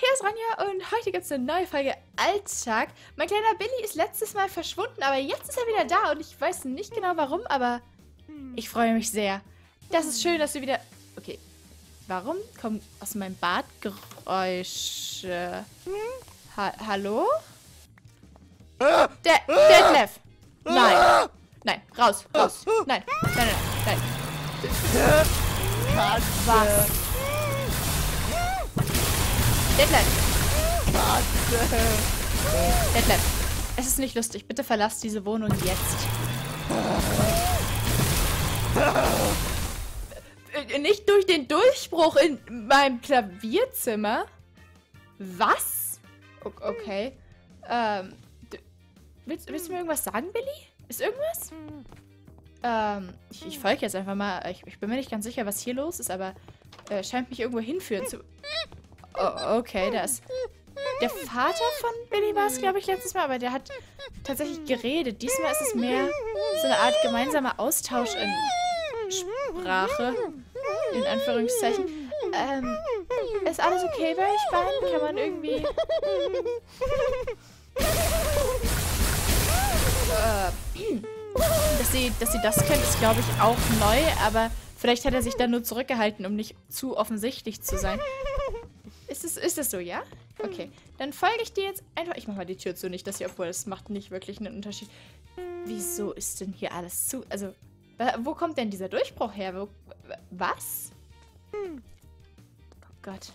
hier ist Ranja und heute gibt es eine neue Folge Alltag. Mein kleiner Billy ist letztes Mal verschwunden, aber jetzt ist er wieder da und ich weiß nicht genau warum, aber ich freue mich sehr. Das ist schön, dass du wieder... Okay, warum kommen aus meinem Bad Geräusche? Ha Hallo? Der Detlef! Nein. Nein, raus, raus. Nein, nein, nein, nein. Katze. Was? Katze. Detlef, es ist nicht lustig. Bitte verlass diese Wohnung jetzt. Äh, Nicht durch den Durchbruch in meinem Klavierzimmer? Was? Okay. Ähm, willst, willst du mir irgendwas sagen, Billy? Ist irgendwas? Ähm, ich, ich folge jetzt einfach mal. Ich, ich bin mir nicht ganz sicher, was hier los ist, aber äh, scheint mich irgendwo hinführen zu... Oh, okay, da ist... Der Vater von Billy war es, glaube ich, letztes Mal, aber der hat tatsächlich geredet. Diesmal ist es mehr so eine Art gemeinsamer Austausch in Sprache. In Anführungszeichen. Ähm, ist alles okay bei euch beiden? Kann man irgendwie... Äh, dass sie, dass sie das kennt, ist, glaube ich, auch neu, aber vielleicht hat er sich dann nur zurückgehalten, um nicht zu offensichtlich zu sein. Ist es, ist es so, ja? Okay. Dann folge ich dir jetzt einfach. Ich mache mal die Tür zu, nicht, dass sie, obwohl es macht nicht wirklich einen Unterschied. Wieso ist denn hier alles zu? Also, wo kommt denn dieser Durchbruch her? Wo, wa- was? Oh Gott.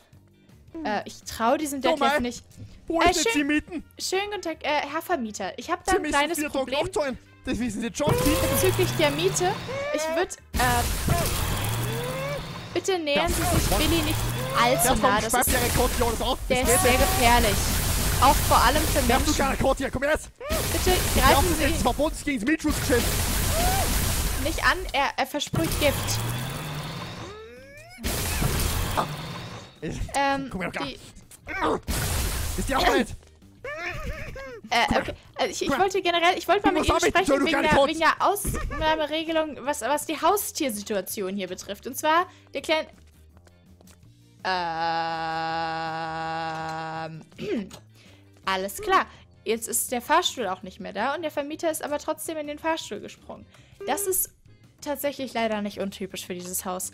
Äh, ich traue diesem Detlef mal. nicht. Wo Äh, schön- die Mieten? Schönen guten Tag, äh, Herr Vermieter. Ich habe da Sie ein kleines Problem. Das wissen Sie schon. Bezüglich der Miete. Ich würde, äh, bitte nähern Sie sich Billy nicht allzu nah. Das ist, der ist sehr gefährlich. Auch vor allem für Menschen. Bitte greifen Sie verboten gegen das Mietschutzgeschäft. nicht an, er, er versprüht Gift. Ähm, die, Ist die Arbeit. äh, okay. Also ich, ich wollte generell, ich wollte mal Du mit Ihnen sprechen du wegen der, wegen der Ausnahmeregelung, was, was die Haustiersituation hier betrifft. Und zwar der kleine... Ähm... Alles klar. Jetzt ist der Fahrstuhl auch nicht mehr da und der Vermieter ist aber trotzdem in den Fahrstuhl gesprungen. Das ist tatsächlich leider nicht untypisch für dieses Haus.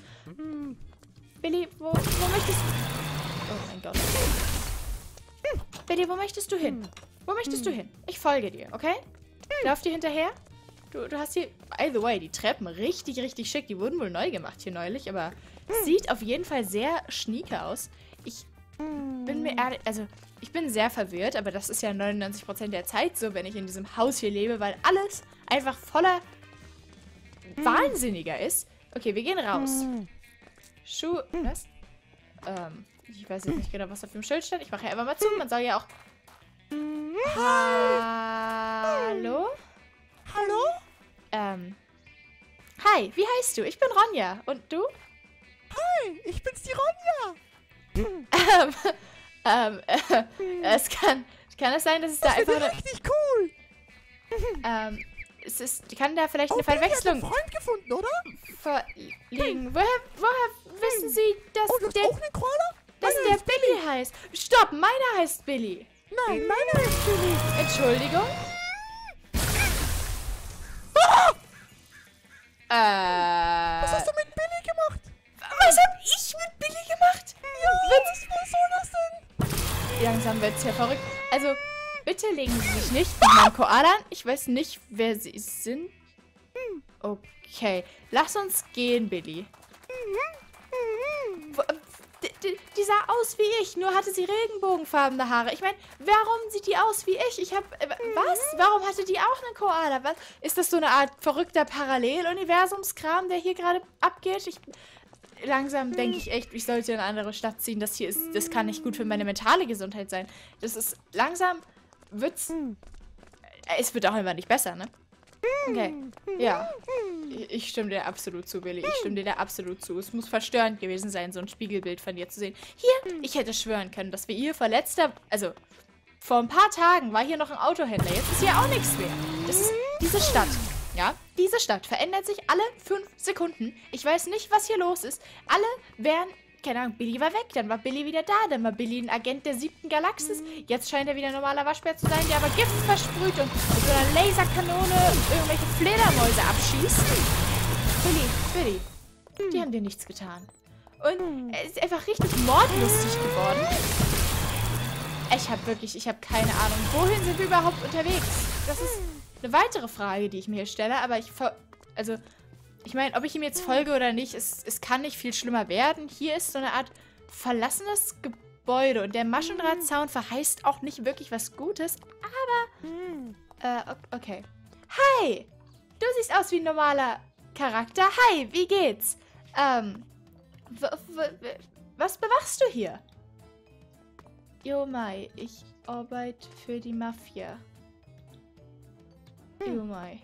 Billy, wo, wo möchtest Oh mein Gott. Billy, wo möchtest du hin? Wo möchtest du hin? Ich folge dir, okay? Lauf dir hinterher. Du, du hast hier, by the way, die Treppen richtig, richtig schick. Die wurden wohl neu gemacht hier neulich, aber sieht auf jeden Fall sehr schnieke aus. Ich bin mir ehrlich, also ich bin sehr verwirrt, aber das ist ja 99% der Zeit so, wenn ich in diesem Haus hier lebe, weil alles einfach voller Wahnsinniger ist. Okay, wir gehen raus. Schuh, was? Ähm, ich weiß jetzt nicht genau, was auf dem Schild stand. Ich mache ja einfach mal zu. Man soll ja auch... Hallo? Hallo? Ähm. Hi, wie heißt du? Ich bin Ronja. Und du? Hi, ich bin's die Ronja. Ähm, ähm, äh, es kann, kann es sein, dass es da Das einfach wird eine, richtig cool. ähm, es ist, kann da vielleicht eine Oh, Billy einen Verwechslung Freund gefunden, oder? vorliegen. Woher, woher wissen Sie, dass Oh, du hast der, auch einen Koala? dass der heißt Billy heißt? Stopp, meiner heißt Billy. Nein, meiner heißt Billy. Entschuldigung? Äh. Was hast du mit Billy gemacht? Was hab ich mit Billy gemacht? Ja, was, was soll das denn? Langsam wird's ja verrückt. Also, bitte legen Sie sich nicht mit meinem Koala an. Ich weiß nicht, wer Sie sind. Okay. Lass uns gehen, Billy. Wo- äh, Die sah aus wie ich, nur hatte sie regenbogenfarbene Haare. Ich meine, warum sieht die aus wie ich? Ich hab. Äh, was? Warum hatte die auch einen Koala? Was? Ist das so eine Art verrückter Paralleluniversumskram, der hier gerade abgeht? Ich. Langsam denke ich echt, ich sollte in eine andere Stadt ziehen. Das hier ist. Das kann nicht gut für meine mentale Gesundheit sein. Das ist. Langsam wird's. Äh, Es wird auch einfach nicht besser, ne? Okay. Ja. Ich- stimme dir absolut zu, Billy. Ich stimme dir da absolut zu. Es muss verstörend gewesen sein, so ein Spiegelbild von dir zu sehen. Hier, ich hätte schwören können, dass wir hier vor letzter. Also, vor ein paar Tagen war hier noch ein Autohändler. Jetzt ist hier auch nichts mehr. Das ist diese Stadt. Ja, diese Stadt verändert sich alle fünf Sekunden. Ich weiß nicht, was hier los ist. Alle werden keine Ahnung, Billy war weg, dann war Billy wieder da, dann war Billy ein Agent der siebten Galaxis. Jetzt scheint er wieder ein normaler Waschbär zu sein, der aber Gift versprüht und mit so einer Laserkanone irgendwelche Fledermäuse abschießt. Billy, Billy, die haben dir nichts getan. Und er ist einfach richtig mordlustig geworden. Ich habe wirklich, ich habe keine Ahnung, wohin sind wir überhaupt unterwegs? Das ist eine weitere Frage, die ich mir hier stelle, aber ich, ver- also, ich meine, ob ich ihm jetzt folge oder nicht, es, es kann nicht viel schlimmer werden. Hier ist so eine Art verlassenes Gebäude und der Maschendrahtzaun verheißt auch nicht wirklich was Gutes, Hm. äh, okay. Hi! Du siehst aus wie ein normaler Charakter. Hi, wie geht's? Ähm, was bewachst du hier? Jo Mai, ich arbeite für die Mafia. Jo Mai.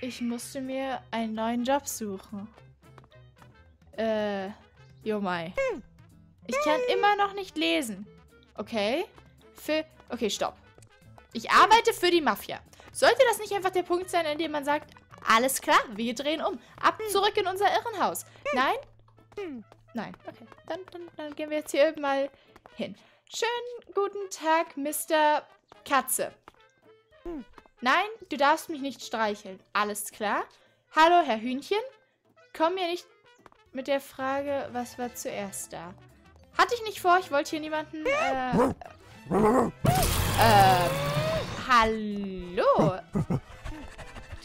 Ich musste mir einen neuen Job suchen. Äh, Jo Mai. Ich kann immer noch nicht lesen. Okay? Für. Okay, stopp. Ich arbeite für die Mafia. Sollte das nicht einfach der Punkt sein, an dem man sagt, alles klar, wir drehen um. Ab zurück in unser Irrenhaus. Nein? Nein. Okay. Dann, dann, dann gehen wir jetzt hier mal hin. Schönen guten Tag, Mr. Katze. Nein, du darfst mich nicht streicheln. Alles klar. Hallo, Herr Hühnchen. Komm mir nicht mit der Frage, was war zuerst da? Hatte ich nicht vor, ich wollte hier niemanden, äh, äh, hallo.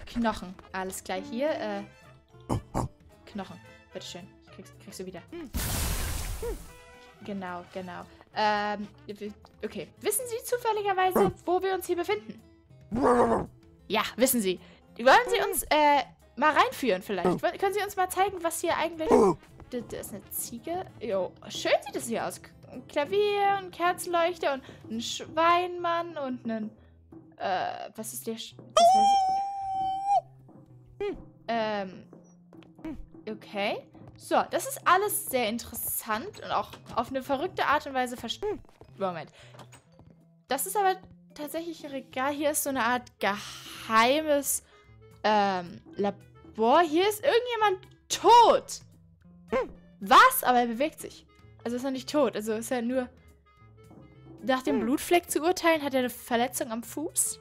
Knochen. Alles klar, hier, äh, Knochen. Bitteschön. Kriegst, kriegst du wieder. Genau, genau. Ähm, okay. Wissen Sie zufälligerweise, wo wir uns hier befinden? Ja, wissen Sie. Wollen Sie uns, äh, mal reinführen vielleicht? Wollen- Können Sie uns mal zeigen, was hier eigentlich... Da, da ist eine Ziege. Jo, schön sieht es hier aus. Ein Klavier, ein Kerzenleuchter und ein Schweinmann und ein... Äh, was ist der... Sch das ich. Ähm... Okay. So, das ist alles sehr interessant und auch auf eine verrückte Art und Weise verstanden. Moment. Das ist aber tatsächlich ein Regal. Hier ist so eine Art geheimes ähm, Labor. Hier ist irgendjemand tot. Was? Aber er bewegt sich. Also ist er nicht tot. Also ist er nur... Nach dem Blutfleck zu urteilen, hat er eine Verletzung am Fuß?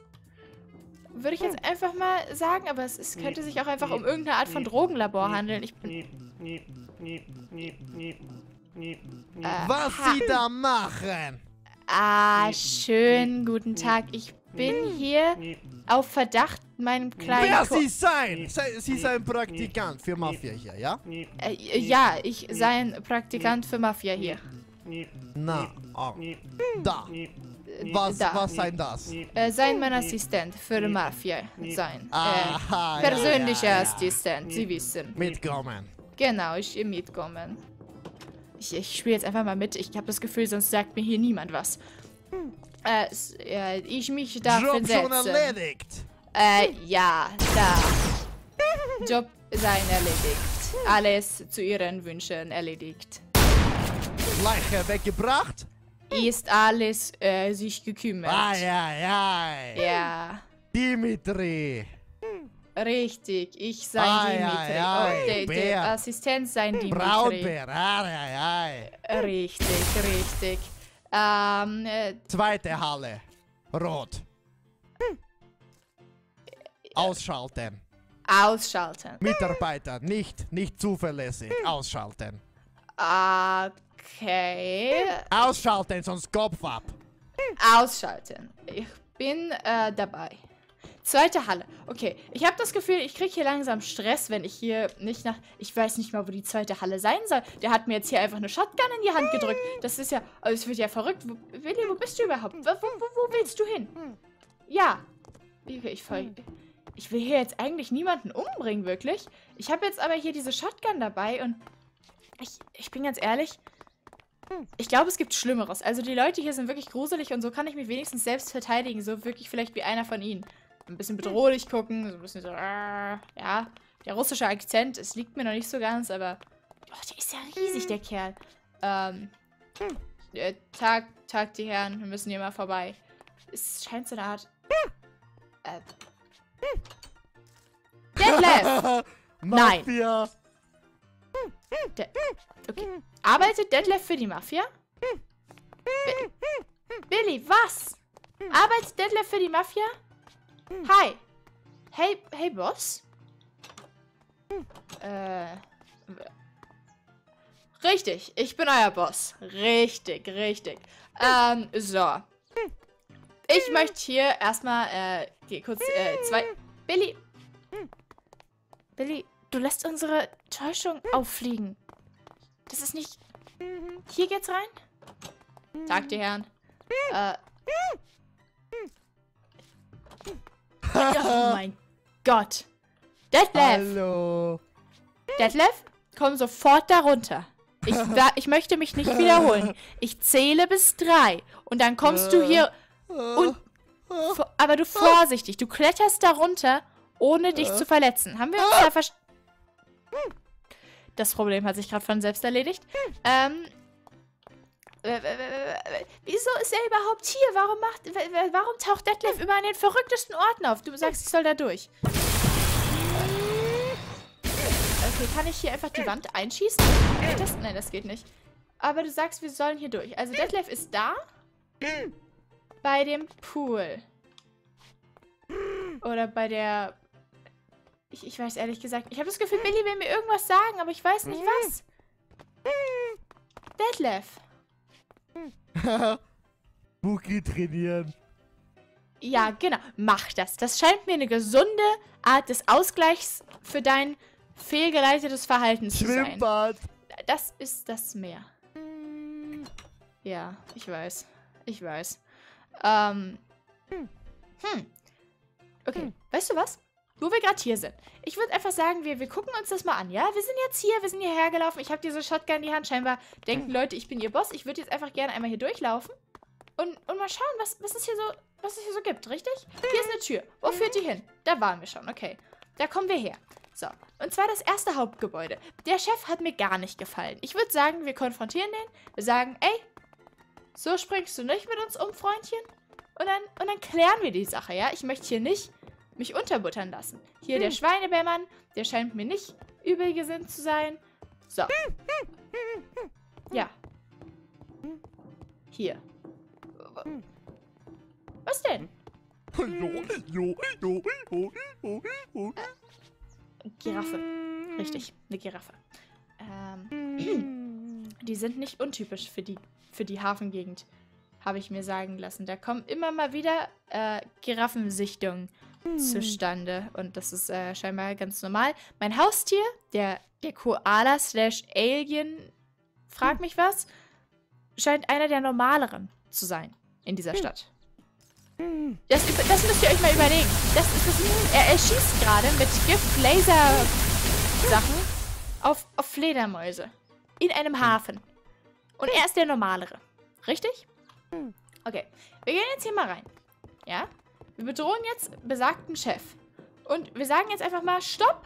Würde ich jetzt einfach mal sagen, aber es, es könnte sich auch einfach um irgendeine Art von Drogenlabor handeln. Ich bin... Was Sie da machen? Ah, schönen guten Tag. Ich bin hier auf Verdacht, meinem kleinen... Wer Ko Sie sein? Sei- Sie sind Praktikant für Mafia hier, ja? äh, ja, ich sei ein Praktikant für Mafia hier. Na, oh, da. Was, da. was sein das? Äh, sein mein Assistent für Mafia sein. Aha, äh, ja, persönlicher ja, ja. Assistent, Sie wissen. Mitkommen. Genau, ich mitkommen. Ich, ich spiele jetzt einfach mal mit. Ich habe das Gefühl, sonst sagt mir hier niemand was. Äh, s- äh, ich mich darf Job schon setzen. erledigt. Äh, ja, da. Job sein erledigt. Alles zu Ihren Wünschen erledigt. Leiche weggebracht? Ist alles äh, sich gekümmert. Ai, ai, ai. Ja, Dimitri. Richtig. Ich sei Ai, Dimitri. ai, ai, Und der, der. Assistent sein Dimitri. Braunbär. Ai, ai, ai. Richtig, richtig. Ähm, äh, Zweite Halle. Rot. Ausschalten. ausschalten. Mitarbeiter, nicht, nicht zuverlässig. Ausschalten. Okay. Ausschalten, sonst Kopf ab. Ausschalten. Ich bin äh, dabei. Zweite Halle. Okay, ich habe das Gefühl, ich kriege hier langsam Stress, wenn ich hier nicht nach... Ich weiß nicht mal, wo die zweite Halle sein soll. Der hat mir jetzt hier einfach eine Shotgun in die Hand gedrückt. Das ist ja... Es wird ja verrückt. Wo, Willi, wo bist du überhaupt? Wo, wo, wo, willst du hin? Ja. Okay, ich voll... Ich will hier jetzt eigentlich niemanden umbringen, wirklich. Ich habe jetzt aber hier diese Shotgun dabei und... Ich, ich bin ganz ehrlich... Ich glaube, es gibt Schlimmeres. Also die Leute hier sind wirklich gruselig und so kann ich mich wenigstens selbst verteidigen. So wirklich vielleicht wie einer von ihnen. Ein bisschen bedrohlich gucken, so ein bisschen so, äh, ja. Der russische Akzent, es liegt mir noch nicht so ganz, aber. Oh, der ist ja riesig, der Kerl. Ähm. Äh, Tag, Tag, die Herren, wir müssen hier mal vorbei. Es scheint so eine Art. Äh. Detlef! Nein. Mafia. De okay. Arbeitet Detlef für die Mafia? Bi Billy, was? Arbeitet Detlef für die Mafia? Hi. Hey, hey, Boss? Äh. Richtig, ich bin euer Boss. Richtig, richtig. Ähm, so. Ich möchte hier erstmal, äh, geh kurz, äh, zwei. Billy. Billy, du lässt unsere Täuschung auffliegen. Das ist nicht. Hier geht's rein? Tag, die Herren. Äh. Oh mein Gott. Detlef! Hallo. Detlef, komm sofort darunter. Ich, ich möchte mich nicht wiederholen. Ich zähle bis drei. Und dann kommst du hier. Und, Vo- aber du vorsichtig. Du kletterst darunter, ohne dich zu verletzen. Haben wir uns da verstanden? Das Problem hat sich gerade von selbst erledigt. Ähm. Äh, Wieso ist er überhaupt hier? Warum macht. Warum taucht Detlef immer an den verrücktesten Orten auf? Du sagst, ich soll da durch. Okay, kann ich hier einfach die Wand einschießen? Das? Nein, das geht nicht. Aber du sagst, wir sollen hier durch. Also Detlef ist da. Bei dem Pool. Oder bei der... Ich, ich weiß ehrlich gesagt. Ich habe das Gefühl, Billy will mir irgendwas sagen, aber ich weiß nicht was. Detlef. Bookie trainieren. Ja, genau. Mach das. Das scheint mir eine gesunde Art des Ausgleichs für dein fehlgeleitetes Verhalten zu sein. Schwimmbad. Das ist das Meer. Ja, ich weiß. Ich weiß. Ähm. Hm. Okay, weißt du was? Wo wir gerade hier sind. Ich würde einfach sagen, wir, wir gucken uns das mal an, ja? Wir sind jetzt hier, wir sind hierher gelaufen. Ich habe diese Shotgun in die Hand. Scheinbar denken Leute, ich bin ihr Boss. Ich würde jetzt einfach gerne einmal hier durchlaufen. Und, und mal schauen, was, was, es hier so, was es hier so gibt, richtig? Hier ist eine Tür. Wo führt die hin? Da waren wir schon, okay. Da kommen wir her. So, und zwar das erste Hauptgebäude. Der Chef hat mir gar nicht gefallen. Ich würde sagen, wir konfrontieren den. Wir sagen, ey, so springst du nicht mit uns um, Freundchen. Und dann, und dann klären wir die Sache, ja? Ich möchte hier nicht mich unterbuttern lassen. Hier der Schweinebärmann, der scheint mir nicht übel gesinnt zu sein. So. Ja. Hier. Was denn? Giraffe. Richtig, eine Giraffe. Ähm, die sind nicht untypisch für die, für die Hafengegend, habe ich mir sagen lassen. Da kommen immer mal wieder äh, Giraffensichtungen zustande. Und das ist äh, scheinbar ganz normal. Mein Haustier, der, der Koala slash Alien, frag mich was, scheint einer der normaleren zu sein in dieser Stadt. Das, üb- das müsst ihr euch mal überlegen. Das ist das, er, er schießt gerade mit Gift-Laser-Sachen auf, auf Fledermäuse. In einem Hafen. Und er ist der normalere. Richtig? Okay. Wir gehen jetzt hier mal rein. Ja? Wir bedrohen jetzt besagten Chef. Und wir sagen jetzt einfach mal, stopp!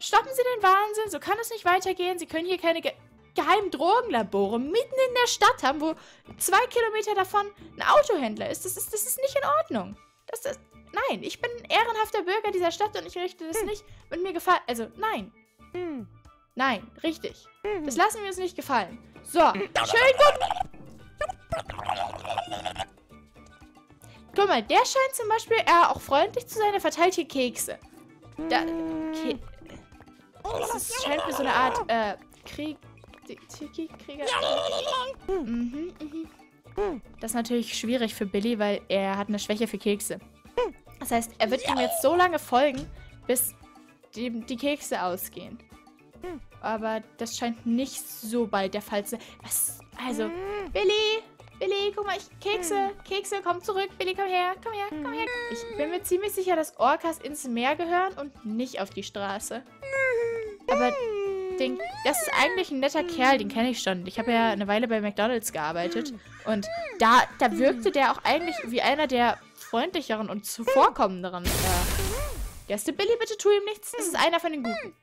Stoppen Sie den Wahnsinn, so kann es nicht weitergehen. Sie können hier keine ge geheimen Drogenlabore mitten in der Stadt haben, wo zwei Kilometer davon ein Autohändler ist. Das ist, das ist nicht in Ordnung. Das ist, nein, ich bin ein ehrenhafter Bürger dieser Stadt und ich richte das nicht mit mir gefallen. Also, nein. Nein, richtig. Das lassen wir uns nicht gefallen. So, schön gut. Guck mal, der scheint zum Beispiel eher auch freundlich zu sein. Er verteilt hier Kekse. Da, Ke das scheint mir so eine Art äh, Krieg. Tiki-Krieger. Mhm, mhm. Das ist natürlich schwierig für Billy, weil er hat eine Schwäche für Kekse. Das heißt, er wird ihm jetzt so lange folgen, bis die, die Kekse ausgehen. Aber das scheint nicht so bald der Fall zu sein. Was? Also, Billy! Billy, guck mal, ich. Kekse! Kekse, komm zurück! Billy, komm her! Komm her! Komm her! Ich bin mir ziemlich sicher, dass Orcas ins Meer gehören und nicht auf die Straße. Aber den, das ist eigentlich ein netter Kerl, den kenne ich schon. Ich habe ja eine Weile bei McDonalds gearbeitet. Und da, da wirkte der auch eigentlich wie einer der freundlicheren und zuvorkommenderen äh, Gäste. Billy, bitte tu ihm nichts. Das ist einer von den Guten.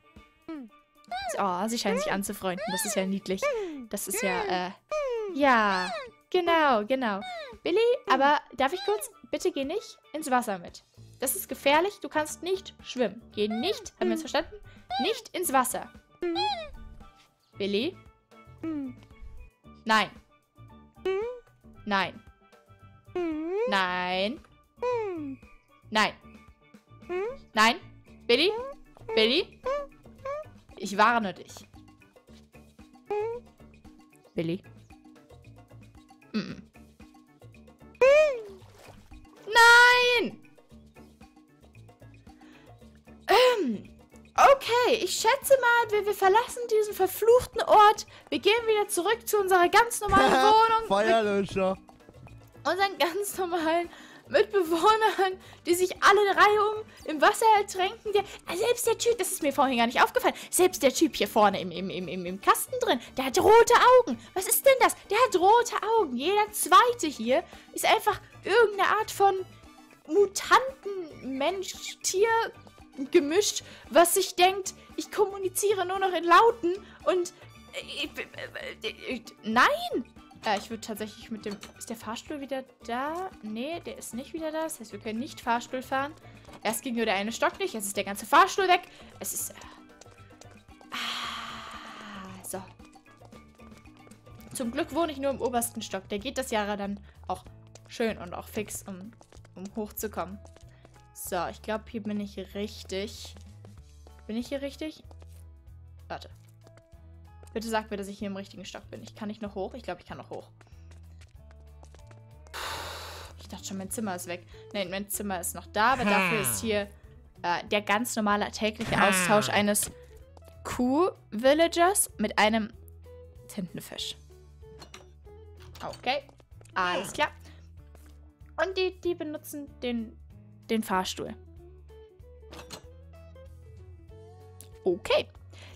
Oh, sie scheinen sich anzufreunden. Das ist ja niedlich. Das ist ja, äh. Ja, genau, genau. Billy, aber darf ich kurz? Bitte geh nicht ins Wasser mit. Das ist gefährlich. Du kannst nicht schwimmen. Geh nicht, haben wir uns verstanden? Nicht ins Wasser. Billy? Hm. Nein. Hm. Nein. Hm. Nein. Hm. Nein. Hm. Nein. Billy? Billy? Ich warne dich. Billy? Mm. Nein! Ähm, okay, ich schätze mal, wir, wir verlassen diesen verfluchten Ort. Wir gehen wieder zurück zu unserer ganz normalen Wohnung. Feuerlöscher. unseren ganz normalen Mitbewohnern, die sich alle reihum im Wasser ertränken. Der, äh, selbst der Typ, das ist mir vorhin gar nicht aufgefallen, selbst der Typ hier vorne im, im, im, im, Kasten drin, der hat rote Augen. Was ist denn das? Der hat rote Augen. Jeder zweite hier ist einfach irgendeine Art von Mutanten, Mensch, Tier gemischt, was sich denkt, ich kommuniziere nur noch in Lauten und äh, äh, äh, nein! Äh, ich würde tatsächlich mit dem. Ist der Fahrstuhl wieder da? Nee, der ist nicht wieder da. Das heißt, wir können nicht Fahrstuhl fahren. Erst ging nur der eine Stock nicht. Jetzt ist der ganze Fahrstuhl weg. Es ist. Äh, ah, so. Zum Glück wohne ich nur im obersten Stock. Der geht das Jahre dann auch schön und auch fix, um, um hochzukommen. So, ich glaube, hier bin ich richtig. Bin ich hier richtig? Warte. Bitte sag mir, dass ich hier im richtigen Stock bin. Ich kann nicht noch hoch. Ich glaube, ich kann noch hoch. Ich dachte schon, mein Zimmer ist weg. Nein, mein Zimmer ist noch da, aber dafür ist hier äh, der ganz normale tägliche Austausch eines Kuh-Villagers mit einem Tintenfisch. Okay, alles klar. Und die, die benutzen den, den Fahrstuhl. Okay.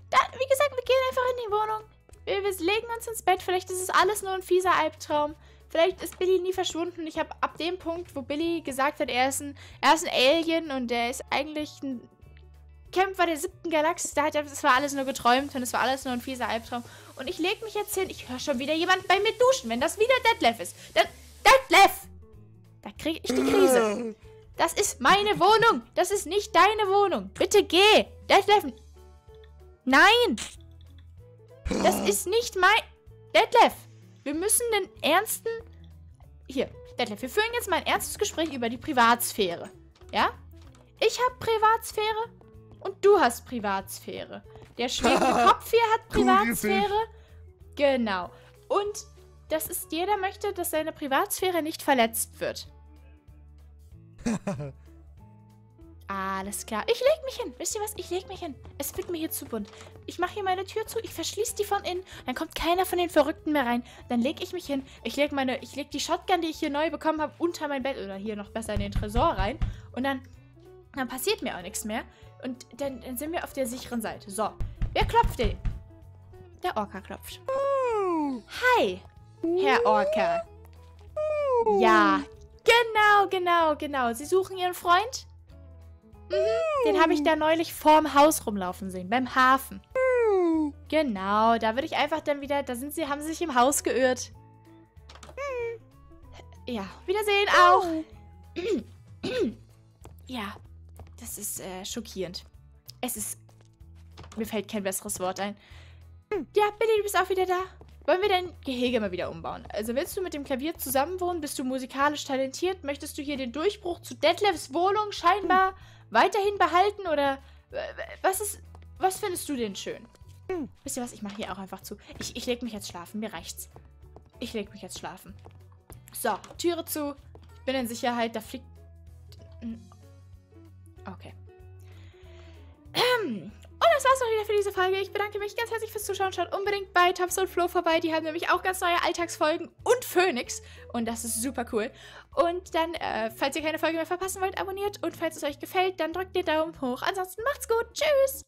Dann, wie gesagt, wir gehen einfach in die Wohnung. Wir, wir legen uns ins Bett. Vielleicht ist es alles nur ein fieser Albtraum. Vielleicht ist Billy nie verschwunden. Ich habe ab dem Punkt, wo Billy gesagt hat, er ist ein, er ist ein Alien und er ist eigentlich ein Kämpfer der siebten Galaxis. Da hat er, es war alles nur geträumt und es war alles nur ein fieser Albtraum. Und ich lege mich jetzt hin. Ich höre schon wieder jemand bei mir duschen. Wenn das wieder Detlef ist, dann Detlef! Da kriege ich die Krise. Das ist meine Wohnung. Das ist nicht deine Wohnung. Bitte geh. Detlef. Nein. Das ist nicht mein... Detlef. Wir müssen den ernsten... Hier, Detlef, wir führen jetzt mal ein ernstes Gespräch über die Privatsphäre. Ja? Ich habe Privatsphäre und du hast Privatsphäre. Der schwebende Kopf hier hat Privatsphäre. Genau. Und das ist, jeder möchte, dass seine Privatsphäre nicht verletzt wird. Alles klar. Ich leg mich hin. Wisst ihr was? Ich leg mich hin. Es wird mir hier zu bunt. Ich mache hier meine Tür zu. Ich verschließe die von innen. Dann kommt keiner von den Verrückten mehr rein. Dann leg ich mich hin. Ich leg meine, ich leg die Shotgun, die ich hier neu bekommen habe, unter mein Bett oder hier noch besser in den Tresor rein. Und dann, dann passiert mir auch nichts mehr. Und dann, dann sind wir auf der sicheren Seite. So. Wer klopft denn? Der Orca klopft. Hi, Herr Orca. Ja, genau, genau, genau. Sie suchen Ihren Freund? Den habe ich da neulich vorm Haus rumlaufen sehen, beim Hafen. Genau, da würde ich einfach dann wieder, da sind sie, haben sie sich im Haus geirrt. Ja, Wiedersehen auch. Ja, das ist äh, schockierend. Es ist, mir fällt kein besseres Wort ein. Ja, Billy, du bist auch wieder da. Wollen wir dein Gehege mal wieder umbauen? Also willst du mit dem Klavier zusammenwohnen? Bist du musikalisch talentiert? Möchtest du hier den Durchbruch zu Detlefs Wohnung scheinbar weiterhin behalten? Oder äh, was ist, was findest du denn schön? Wisst ihr was? Ich mache hier auch einfach zu. Ich, ich leg mich jetzt schlafen. Mir reicht's. Ich leg mich jetzt schlafen. So, Türe zu. Ich bin in Sicherheit. Da fliegt... Okay. Das war's auch wieder für diese Folge. Ich bedanke mich ganz herzlich fürs Zuschauen. Schaut unbedingt bei Tops und Flo vorbei. Die haben nämlich auch ganz neue Alltagsfolgen und Phoenix. Und das ist super cool. Und dann, äh, falls ihr keine Folge mehr verpassen wollt, abonniert. Und falls es euch gefällt, dann drückt den Daumen hoch. Ansonsten macht's gut. Tschüss.